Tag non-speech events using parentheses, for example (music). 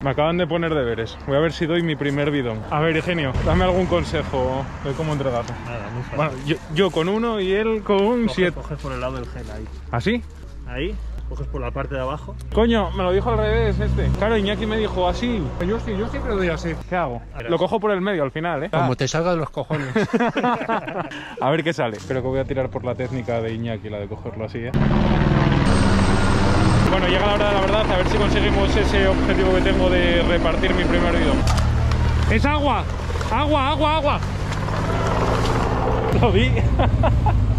Me acaban de poner deberes. Voy a ver si doy mi primer bidón. A ver, Eugenio, dame algún consejo de cómo entregarlo. Nada, muy fácil. Bueno, yo, yo con uno y él con un coges, 7. coges por el lado del gel ahí. ¿Así? Ahí, coges por la parte de abajo. Coño, me lo dijo al revés este. Claro, Iñaki me dijo así. Yo sí, yo siempre doy así. ¿Qué hago? Lo cojo por el medio al final, ¿eh? Como te salga de los cojones. (laughs) a ver qué sale. Creo que voy a tirar por la técnica de Iñaki, la de cogerlo así, ¿eh? Llega la hora de la verdad, a ver si conseguimos ese objetivo que tengo de repartir mi primer bidón. ¡Es agua! ¡Agua, agua, agua! (laughs) Lo vi. (laughs)